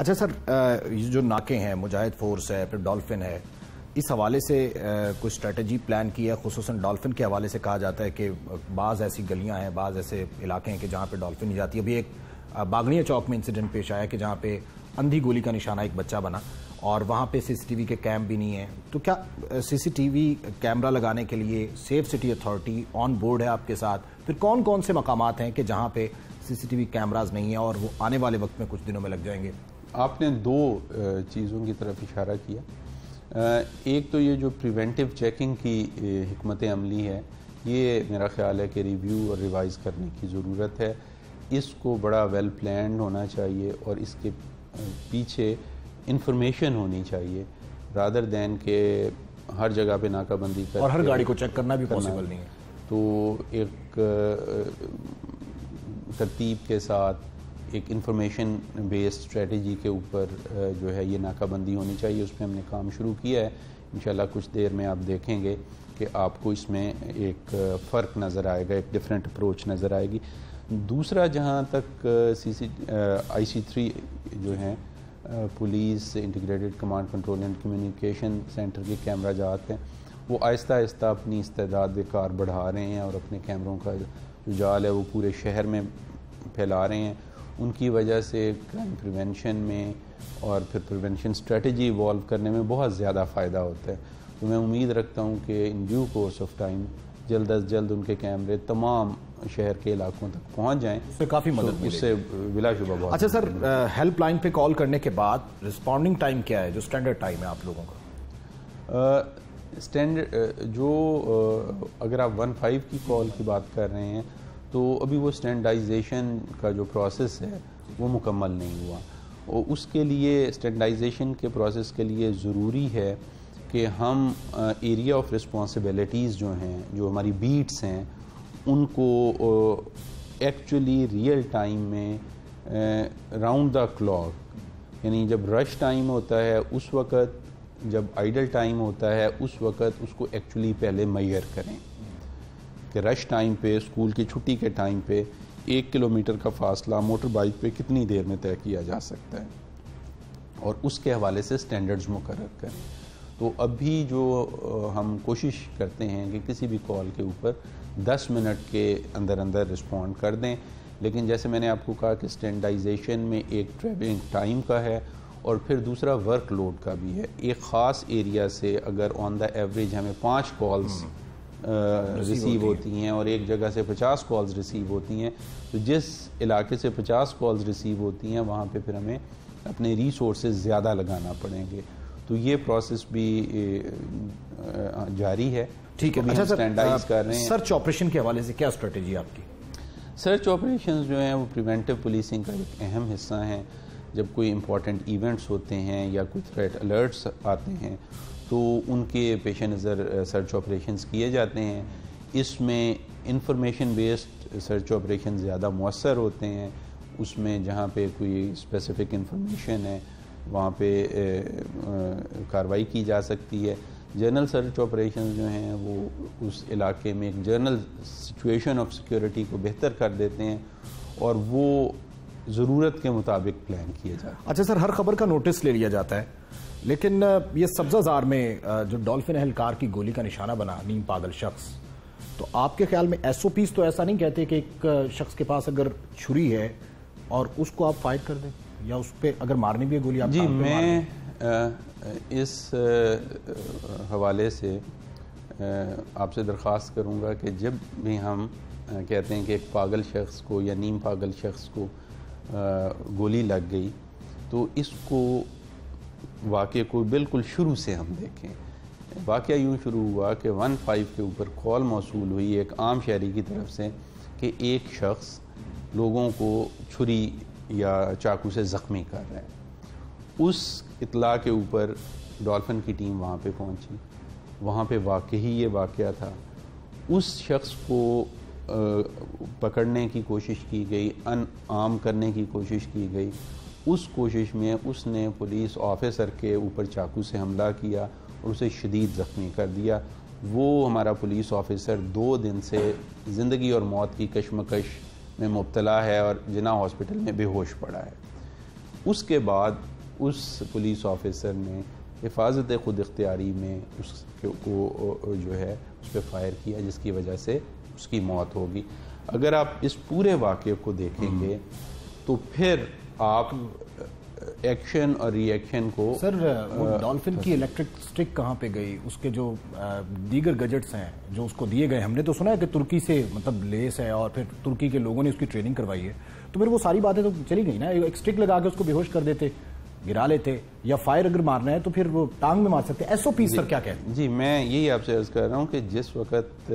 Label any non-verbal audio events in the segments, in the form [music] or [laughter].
اچھا سر یہ جو ناکے ہیں، مجاہد فورس ہے، پھر ڈالفن ہے، اس حوالے سے کوئی اسٹریٹجی پلان کی ہے؟ خصوصاً ڈالفن کے حوالے سے کہا جاتا ہے کہ بعض ایسی گلیاں ہیں، بعض ایسے علاقے ہیں کہ جہاں پہ ڈالفن نہیں جاتی۔ ہے ابھی ایک باغنیہ چوک میں انسیڈنٹ پیش آیا کہ جہاں پہ اندھی گولی کا نشانہ ایک بچہ بنا اور وہاں پہ سی سی ٹی وی کے کیمپ بھی نہیں ہیں۔ تو کیا سی سی ٹی وی کیمرہ لگانے کے لیے safe city authority on board ہے آپ کے ساتھ؟ پھر کون کون سے مقامات ہیں کہ جہاں پہ سی سی ٹی وی کیمراز نہیں ہیں اور وہ آنے والے وقت میں کچھ دنوں میں لگ جائیں گے؟ آپ نے دو چیزوں کی طرف اشارہ کیا۔ ایک تو یہ جو پریونٹیو چیکنگ کی حکمت عملی ہے یہ میرا خیال ہے کہ ریویو اور ریوائز کرنے کی ضرورت ہے۔ اس کو بڑا ویل پلانڈ ہونا چاہیے اور اس کے پیچھے انفارمیشن ہونی چاہیے رادر دین کہ ہر جگہ پہ ناکہ بندی کر اور ہر گاڑی کو چیک کرنا بھی پاسبل نہیں ہے۔ تو ایک ترتیب کے ساتھ ایک انفارمیشن بیس اسٹریٹجی کے اوپر جو ہے یہ ناکہ بندی ہونی چاہیے، اس پہ ہم نے کام شروع کیا ہے۔ انشاءاللہ کچھ دیر میں آپ دیکھیں گے کہ آپ کو اس میں ایک فرق نظر آئے گا، ایک ڈیفرنٹ اپروچ نظر آئے گی۔ دوسرا، جہاں تک سی سی آئی سی تھری جو ہیں police, integrated command control and communication centre کے کیمرہ جات ہیں، وہ آہستہ آہستہ اپنی استعداد کار بڑھا رہے ہیں اور اپنے کیمروں کا جو جال ہے وہ پورے شہر میں پھیلا رہے ہیں۔ ان کی وجہ سے کرائم پریونشن میں اور پھر پریونشن اسٹریٹجی ایوالو کرنے میں بہت زیادہ فائدہ ہوتا ہے۔ تو میں امید رکھتا ہوں کہ in due course of time جلد از جلد ان کے کیمرے تمام شہر کے علاقوں تک پہنچ جائیں۔ اس سے کافی مدد اس سے بلا شبہ بہت اچھا سر ہیلپ لائن پہ کال کرنے کے بعد رسپونڈنگ ٹائم کیا ہے؟ جو سٹینڈرڈ ٹائم ہے آپ لوگوں کا۔ سٹینڈرڈ جو اگر آپ ون فائیو کی کال کی بات کر رہے ہیں تو ابھی وہ اسٹینڈائزیشن کا جو پروسیس ہے وہ مکمل نہیں ہوا۔ اور اس کے لیے اسٹینڈائزیشن کے پروسیس کے لیے ضروری ہے کہ ہم ایریا آف رسپانسبلٹیز جو ہیں، جو ہماری بیٹس ہیں، ان کو ایکچولی ریئل ٹائم میں راؤنڈ دا کلاک یعنی جب رش ٹائم ہوتا ہے، اس وقت جب آئیڈل ٹائم ہوتا ہے، اس وقت اس کو ایکچولی پہلے میئر کریں۔ کہ رش ٹائم پہ، اسکول کی چھٹی کے ٹائم پہ ایک کلومیٹر کا فاصلہ موٹر بائک پہ کتنی دیر میں طے کیا جا سکتا ہے؟ اور اس کے حوالے سے سٹینڈرڈز مقرر کریں۔ تو اب بھی جو ہم کوشش کرتے ہیں کہ کسی بھی کال کے اوپر دس منٹ کے اندر اندر رسپونڈ کر دیں۔ لیکن جیسے میں نے آپ کو کہا کہ سٹینڈائزیشن میں ایک ٹریولنگ ٹائم کا ہے اور پھر دوسرا ورک لوڈ کا بھی ہے۔ ایک خاص ایریا سے اگر آن دا ایوریج ہمیں پانچ کالز ریسیو ہوتی ہیں۔ اور ایک جگہ سے پچاس کالز ریسیو ہوتی ہیں۔ تو جس علاقے سے پچاس کالز ریسیو ہوتی ہیں وہاں پہ پھر ہمیں اپنے ریسورسز زیادہ لگانا پڑیں گے۔ تو یہ پروسیس بھی جاری ہے۔ ٹھیک ہے۔ اچھا کر رہے ہیں۔ سرچ آپریشن کے حوالے سے کیا اسٹریٹجی آپ کی؟ سرچ آپریشنز جو ہیں وہ پریونٹیو پولیسنگ کا ایک اہم حصہ ہیں۔ جب کوئی امپورٹنٹ ایونٹس ہوتے ہیں یا کوئی تھریٹ الرٹس آتے ہیں تو ان کے پیش نظر سرچ آپریشنز کیے جاتے ہیں۔ اس میں انفارمیشن بیسڈ سرچ آپریشن زیادہ مؤثر ہوتے ہیں۔ اس میں جہاں پہ کوئی اسپیسیفک انفارمیشن ہے، وہاں پہ کاروائی کی جا سکتی ہے۔ جرنل سرچ آپریشن جو ہیں، وہ اس علاقے میں ایک جرنل سچویشن آف سیکیورٹی کو بہتر کر دیتے ہیں اور وہ ضرورت کے مطابق پلان کیے جاتے ہیں۔ اچھا سر، ہر خبر کا نوٹس لے لیا جاتا ہے۔ لیکن یہ سبزہ زار میں جو ڈولفن اہلکار کی گولی کا نشانہ بنا نیم پاگل شخص تو آپ کے خیال میں ایس او پیس تو ایسا نہیں کہتے کہ ایک شخص کے پاس اگر چھری ہے اور اس کو آپ فائر کر دیں یا اس پہ اگر مارنی بھی ہے گولی آپ جی میں اس حوالے سے آپ سے درخواست کروں گا کہ جب بھی ہم کہتے ہیں کہ ایک پاگل شخص کو یا نیم پاگل شخص کو گولی لگ گئی تو اس کو واقعے کو بالکل شروع سے ہم دیکھیں۔ واقعہ یوں شروع ہوا کہ ون فائیو کے اوپر کال موصول ہوئی ایک عام شہری کی طرف سے کہ ایک شخص لوگوں کو چھری یا چاقو سے زخمی کر رہے ہیں اس اطلاع کے اوپر ڈالفن کی ٹیم وہاں پہ پہنچی۔ وہاں پہ واقعی یہ واقعہ تھا۔ اس شخص کو پکڑنے کی کوشش کی گئی، ان عام کرنے کی کوشش کی گئی۔ اس کوشش میں اس نے پولیس آفیسر کے اوپر چاقو سے حملہ کیا اور اسے شدید زخمی کر دیا۔ وہ ہمارا پولیس آفیسر دو دن سے زندگی اور موت کی کشمکش میں مبتلا ہے اور جنا ہاسپٹل میں بے ہوش پڑا ہے۔ اس کے بعد اس پولیس آفیسر نے حفاظت خود اختیاری میں اس کو جو ہے اس پہ فائر کیا جس کی وجہ سے اس کی موت ہوگی۔ اگر آپ اس پورے واقعے کو دیکھیں گے تو پھر آپ ایکشن اور ری ایکشن کو سر ڈالفن کی الیکٹرک سٹک کہاں پہ گئی اس کے جو دیگر گجٹس ہیں جو اس کو دیے گئے ہم نے تو سنا ہے کہ ترکی سے مطلب لیس ہے اور پھر ترکی کے لوگوں نے اس کی ٹریننگ کروائی ہے تو پھر وہ ساری باتیں تو چلی گئی نا ایک سٹک لگا کے اس کو بے ہوش کر دیتے گرا لیتے یا فائر اگر مارنا ہے تو پھر وہ ٹانگ میں مار سکتے ایس او پی سر کیا کہتے ہیں جی میں یہی آپ سے عرض کر رہا ہوں کہ جس وقت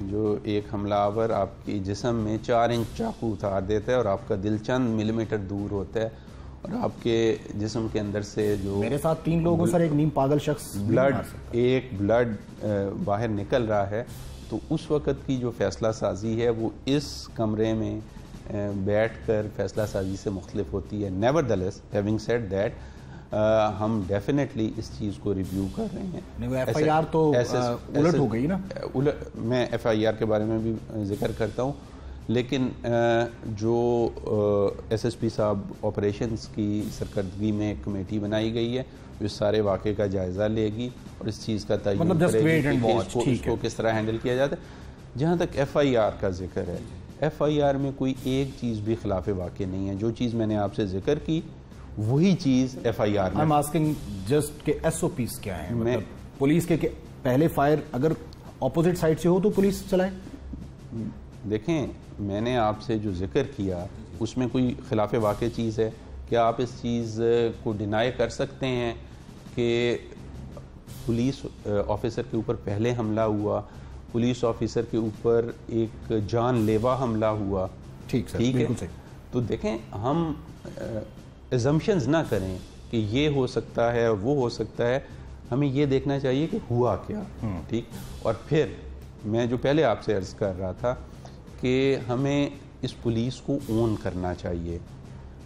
جو ایک حملہ آور آپ کی جسم میں چار انچ چاقو اتار دیتا ہے اور آپ کا دل چند ملی میٹر دور ہوتا ہے اور آپ کے جسم کے اندر سے جو میرے ساتھ تین لوگوں سر ایک نیم پاگل شخص بلڈ ایک بلڈ باہر نکل رہا ہے۔ تو اس وقت کی جو فیصلہ سازی ہے وہ اس کمرے میں بیٹھ کر فیصلہ سازی سے مختلف ہوتی ہے۔ Nevertheless having said that ہم ڈیفینیٹلی اس چیز کو ریویو کر رہے ہیں۔ ایف آئی آر تو الٹ ہو گئی نا۔ میں ایف آئی آر کے بارے میں بھی ذکر کرتا ہوں۔ لیکن جو ایس ایس پی صاحب آپریشنز کی سرکردگی میں ایک کمیٹی بنائی گئی ہے جو اس سارے واقعے کا جائزہ لے گی اور اس چیز کا تعین مطلب کرے گی کہ اس کو کس طرح ہینڈل کیا جاتا ہے۔ جہاں تک ایف آئی آر کا ذکر ہے ایف آئی آر میں کوئی ایک چیز بھی خلاف واقع نہیں ہے۔ جو چیز میں نے آپ سے ذکر کی وہی چیز ایف آئی آر میں۔ آسکنگ جسٹ کہ ایس او پیز کیا ہیں؟ مطلب پولیس کے پہلے فائر اگر اپوزٹ سائٹ سے ہو تو پولیس چلائے۔ دیکھیں میں نے آپ سے جو ذکر کیا اس میں کوئی خلاف واقع چیز ہے؟ کیا آپ اس چیز کو ڈینائی کر سکتے ہیں کہ پولیس آفیسر کے اوپر پہلے حملہ ہوا؟ پولیس آفیسر کے اوپر ایک جان لیوا حملہ ہوا؟ ٹھیک ہے؟ تو دیکھیں ہم ایزمشنز نہ کریں کہ یہ ہو سکتا ہے وہ ہو سکتا ہے ہمیں یہ دیکھنا چاہیے کہ ہوا کیا۔ ٹھیک؟ اور پھر میں جو پہلے آپ سے عرض کر رہا تھا کہ ہمیں اس پولیس کو اون کرنا چاہیے۔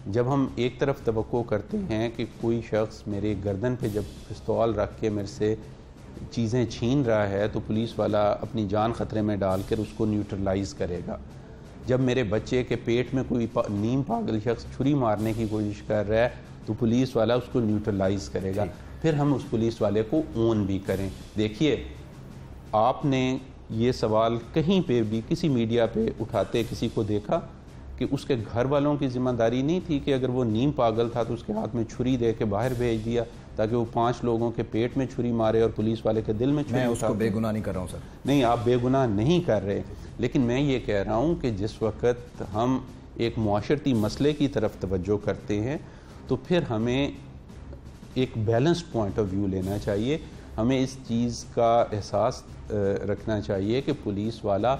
جب ہم ایک طرف توقع کرتے ہیں کہ کوئی شخص میرے گردن پہ جب پستول رکھ کے میرے سے چیزیں چھین رہا ہے تو پولیس والا اپنی جان خطرے میں ڈال کر اس کو نیوٹرلائز کرے گا۔ جب میرے بچے کے پیٹ میں کوئی نیم پاگل شخص چھری مارنے کی کوشش کر رہا ہے تو پولیس والا اس کو نیوٹرلائز کرے گا۔ پھر ہم اس پولیس والے کو اون بھی کریں۔ دیکھیے آپ نے یہ سوال کہیں پہ بھی کسی میڈیا پہ اٹھاتے کسی کو دیکھا کہ اس کے گھر والوں کی ذمہ داری نہیں تھی کہ اگر وہ نیم پاگل تھا تو اس کے ہاتھ میں چھری دے کے باہر بھیج دیا؟ تاکہ وہ پانچ لوگوں کے پیٹ میں چھری مارے اور پولیس والے کے دل میں چھری میں اس کو بے گناہ نہیں کر رہا ہوں سر۔ نہیں آپ بے گناہ نہیں کر رہے۔ لیکن میں یہ کہہ رہا ہوں کہ جس وقت ہم ایک معاشرتی مسئلے کی طرف توجہ کرتے ہیں تو پھر ہمیں ایک بیلنس پوائنٹ آف ویو لینا چاہیے۔ ہمیں اس چیز کا احساس رکھنا چاہیے کہ پولیس والا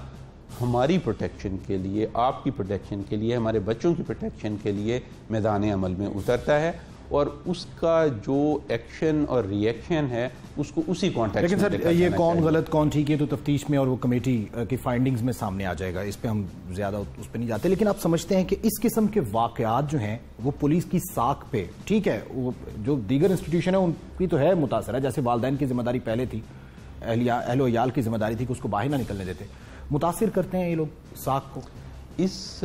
ہماری پروٹیکشن کے لیے آپ کی پروٹیکشن کے لیے ہمارے بچوں کی پروٹیکشن کے لیے میدان عمل میں اترتا ہے۔ اور اس کا جو ایکشن اور ری ایکشن ہے اس کو اسی کانٹیکٹ لیکن سر یہ کون غلط کون ٹھیک ہے تو تفتیش میں اور وہ کمیٹی کی فائنڈنگز میں سامنے آ جائے گا اس پہ ہم زیادہ اس پہ نہیں جاتے۔ لیکن آپ سمجھتے ہیں کہ اس قسم کے واقعات جو ہیں وہ پولیس کی ساکھ پہ ٹھیک ہے وہ جو دیگر انسٹیٹیوشن ہے ان کی تو ہے متاثر ہے جیسے والدین کی ذمہ داری پہلے تھی اہل و عیال کی ذمہ داری تھی کہ اس کو باہر نہ نکلنے دیتے۔ متاثر کرتے ہیں یہ لوگ ساکھ کو؟ اس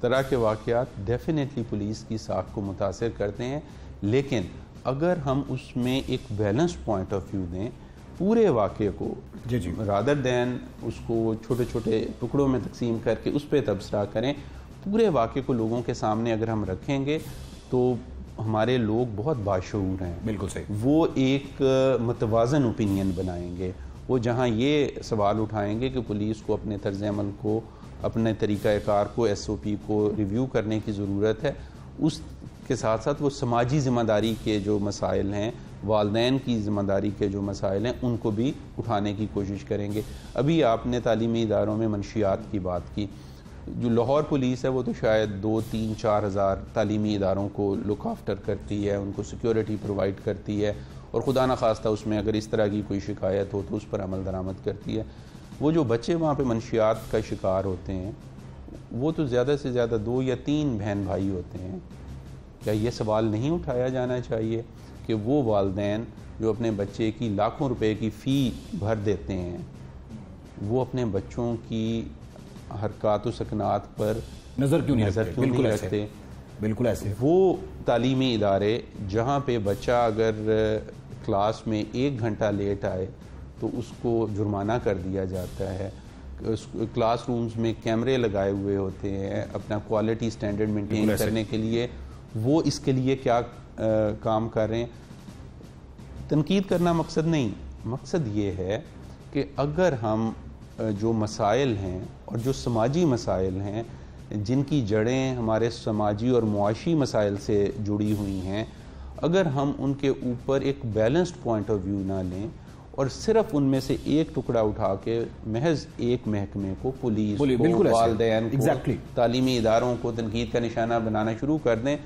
طرح کے واقعات ڈیفینیٹلی پولیس کی ساکھ کو متاثر کرتے ہیں لیکن اگر ہم اس میں ایک بیلنس پوائنٹ آف ویو دیں پورے واقعے کو جی جی۔ رادر دین اس کو چھوٹے چھوٹے ٹکڑوں میں تقسیم کر کے اس پہ تبصرہ کریں پورے واقعے کو لوگوں کے سامنے اگر ہم رکھیں گے تو ہمارے لوگ بہت باشعور ہیں۔ بالکل صحیح۔ وہ ایک متوازن اوپینین بنائیں گے۔ وہ جہاں یہ سوال اٹھائیں گے کہ پولیس کو اپنے طرز عمل کو اپنے طریقہ کار کو ایس او پی کو ریویو کرنے کی ضرورت ہے۔ اس کے ساتھ ساتھ وہ سماجی ذمہ داری کے جو مسائل ہیں، والدین کی ذمہ داری کے جو مسائل ہیں، ان کو بھی اٹھانے کی کوشش کریں گے۔ ابھی آپ نے تعلیمی اداروں میں منشیات کی بات کی۔ جو لاہور پولیس ہے، وہ تو شاید دو، تین، چار ہزار تعلیمی اداروں کو لک آفٹر کرتی ہے، ان کو سیکیورٹی پرووائڈ کرتی ہے۔ اور خدا نخواستہ اس میں اگر اس طرح کی کوئی شکایت ہو تو اس پر عمل درآمد کرتی ہے۔ وہ جو بچے وہاں پہ منشیات کا شکار ہوتے ہیں وہ تو زیادہ سے زیادہ دو یا تین بہن بھائی ہوتے ہیں۔ کیا یہ سوال نہیں اٹھایا جانا چاہیے کہ وہ والدین جو اپنے بچے کی لاکھوں روپے کی فی بھر دیتے ہیں وہ اپنے بچوں کی حرکات و سکنات پر نظر کیوں نہیں نظر کیوں نہیں رکھتے؟ بالکل ایسے۔ وہ تعلیمی ادارے جہاں پہ بچہ اگر کلاس میں ایک گھنٹہ لیٹ آئے تو اس کو جرمانہ کر دیا جاتا ہے۔ کلاس رومز میں کیمرے لگائے ہوئے ہوتے ہیں اپنا کوالٹی سٹینڈرڈ مینٹین کرنے کے لیے۔ وہ اس کے لیے کیا کام کر رہے ہیں۔ تنقید کرنا مقصد نہیں۔ مقصد یہ ہے کہ اگر ہم جو مسائل ہیں اور جو سماجی مسائل ہیں جن کی جڑیں ہمارے سماجی اور معاشی مسائل سے جڑی ہوئی ہیں اگر ہم ان کے اوپر ایک بیلنسڈ پوائنٹ آف ویو نہ لیں اور صرف ان میں سے ایک ٹکڑا اٹھا کے محض ایک محکمے کو پولیس کو والدین کو تعلیمی اداروں کو تنقید کا نشانہ بنانا شروع کر دیں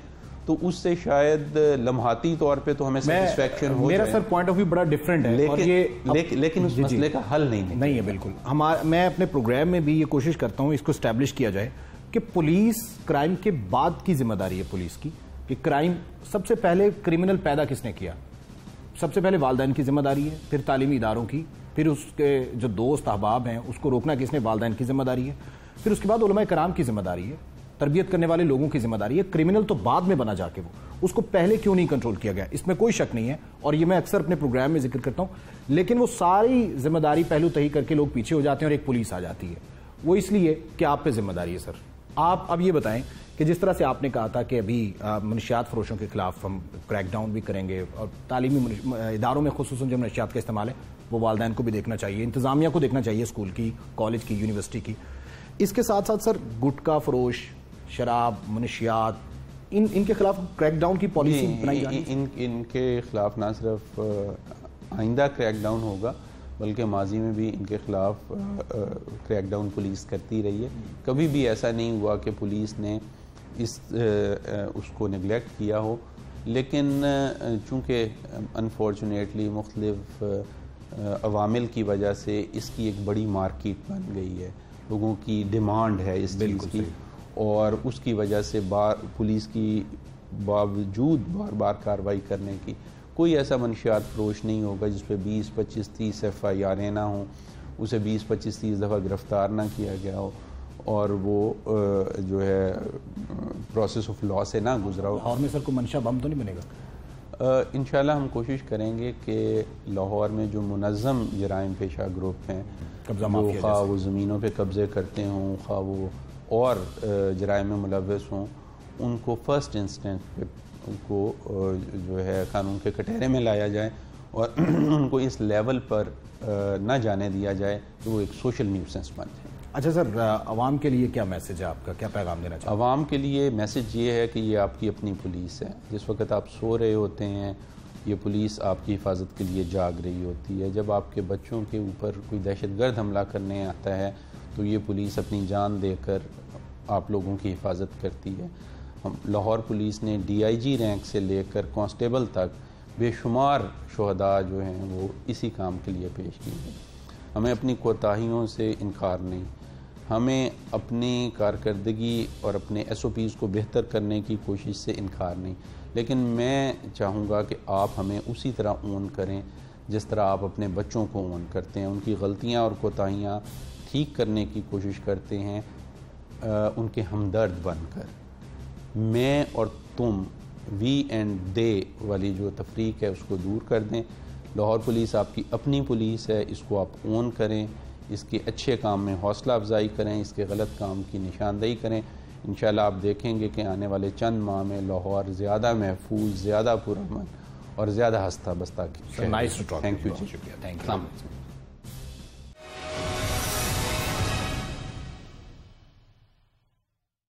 تو اس سے شاید لمحاتی طور پہ تو ہمیں سیٹسفیکشن ہو میرا سر پوائنٹ آف ویو بڑا ڈیفرنٹ ہے لیکن اس جی، جی۔ مسئلے کا حل نہیں نہیں ہے بالکل۔ میں اپنے پروگرام میں بھی یہ کوشش کرتا ہوں اس کو اسٹیبلش کیا جائے کہ پولیس کرائم کے بعد کی ذمہ داری ہے پولیس کی کہ کرائم سب سے پہلے کرمنل پیدا کس نے کیا؟ سب سے پہلے والدین کی ذمہ داری ہے، پھر تعلیمی اداروں کی، پھر اس کے جو دوست احباب ہیں، اس کو روکنا کس نے؟ والدین کی ذمہ داری ہے۔ پھر اس کے بعد علماء کرام کی ذمہ داری ہے، تربیت کرنے والے لوگوں کی ذمہ داری ہے۔ کرمنل تو بعد میں بنا جا کے وہ، اس کو پہلے کیوں نہیں کنٹرول کیا گیا؟ اس میں کوئی شک نہیں ہے، اور یہ میں اکثر اپنے پروگرام میں ذکر کرتا ہوں۔ لیکن وہ ساری ذمہ داری پہلو تہی کر کے لوگ پیچھے ہو جاتے ہیں اور ایک پولیس آ جاتی ہے۔ وہ اس لیے کہ آپ پہ ذمہ داری ہے، سر۔ آپ اب یہ بتائیں کہ جس طرح سے آپ نے کہا تھا کہ ابھی منشیات فروشوں کے خلاف ہم کریک ڈاؤن بھی کریں گے اور تعلیمی اداروں میں خصوصاً جو منشیات کا استعمال ہے وہ والدین کو بھی دیکھنا چاہیے انتظامیہ کو دیکھنا چاہیے اسکول کی کالج کی یونیورسٹی کی۔ اس کے ساتھ ساتھ سر گٹکا فروش شراب منشیات ان ان کے خلاف کریک ڈاؤن کی پالیسی بنائی ان کے خلاف نہ صرف آئندہ کریک ڈاؤن ہوگا بلکہ ماضی میں بھی ان کے خلاف کریک ڈاؤن پولیس کرتی رہی ہے۔ کبھی بھی ایسا نہیں ہوا کہ پولیس نے اس اس کو نگلیکٹ کیا ہو۔ لیکن چونکہ انفارچونیٹلی مختلف عوامل کی وجہ سے اس کی ایک بڑی مارکیٹ بن گئی ہے۔ لوگوں کی ڈیمانڈ ہے اس چیز کی۔ اور اس کی وجہ سے بار پولیس کی باوجود بار بار کاروائی کرنے کی کوئی ایسا منشیات فروش نہیں ہوگا جس پہ بیس پچیس تیس ایف آئی آریں نہ ہوں۔ اسے بیس پچیس تیس دفعہ گرفتار نہ کیا گیا ہو اور وہ جو ہے پروسیس آف لا سے نہ گزرا ہو۔ لاہور میں سر کو منشا بم تو نہیں بنے گا؟ انشاءاللہ ہم کوشش کریں گے کہ لاہور میں جو منظم جرائم پیشہ گروپ ہیں جو خواہ وہ زمینوں پہ قبضے کرتے ہوں خواہ وہ اور جرائم میں ملوث ہوں ان کو فرسٹ انسٹنٹ پہ کو جو ہے قانون کے کٹہرے میں لایا جائے اور [clears throat] ان کو اس لیول پر نہ جانے دیا جائے کہ وہ ایک سوشل نیوسنس بن جائے۔ اچھا سر عوام کے لیے کیا میسج ہے آپ کا؟ کیا پیغام دینا چاہتے عوام کے لیے میسج یہ ہے کہ یہ آپ کی اپنی پولیس ہے۔ جس وقت آپ سو رہے ہوتے ہیں یہ پولیس آپ کی حفاظت کے لیے جاگ رہی ہوتی ہے۔ جب آپ کے بچوں کے اوپر کوئی دہشت گرد حملہ کرنے آتا ہے تو یہ پولیس اپنی جان دے کر آپ لوگوں کی حفاظت کرتی ہے۔ لاہور پولیس نے ڈی آئی جی رینک سے لے کر کانسٹیبل تک بے شمار شہداء جو ہیں وہ اسی کام کے لیے پیش کی ہیں۔ ہمیں اپنی کوتاہیوں سے انکار نہیں۔ ہمیں اپنی کارکردگی اور اپنے ایس او پیز کو بہتر کرنے کی کوشش سے انکار نہیں۔ لیکن میں چاہوں گا کہ آپ ہمیں اسی طرح اون کریں جس طرح آپ اپنے بچوں کو اون کرتے ہیں۔ ان کی غلطیاں اور کوتاہیاں ٹھیک کرنے کی کوشش کرتے ہیں ان کے ہمدرد بن کر۔ میں اور تم وی اینڈ دے والی جو تفریق ہے اس کو دور کر دیں۔ لاہور پولیس آپ کی اپنی پولیس ہے اس کو آپ اون کریں اس کے اچھے کام میں حوصلہ افزائی کریں اس کے غلط کام کی نشاندہی کریں۔ انشاءاللہ آپ دیکھیں گے کہ آنے والے چند ماہ میں لاہور زیادہ محفوظ زیادہ پرامن اور زیادہ ہستہ بستہ کی تھینک یو